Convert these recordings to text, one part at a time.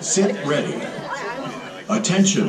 Sit ready. Attention.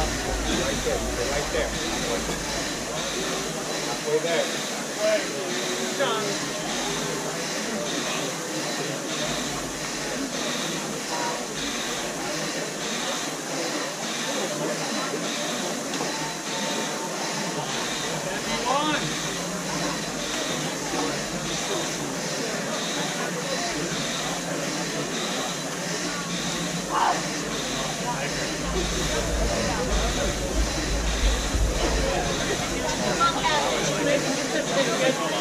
right there. They're right there. Halfway there. Done.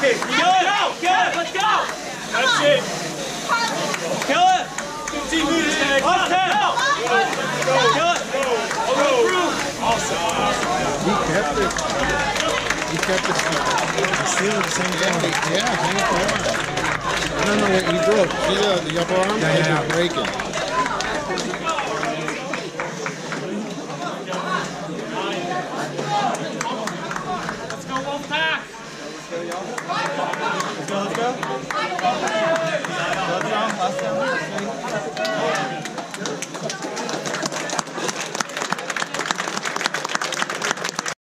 Okay, kill it! Go! Kill it! Let's go! That's it! Kill it! 15 meters, man! Off Kill it! i go Awesome! You kept it. He kept it. Still the same time. Yeah, hang up the arm. I don't know what you broke. See the, uh, the upper arm? Yeah, yeah. breaking.